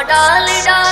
डाल डाल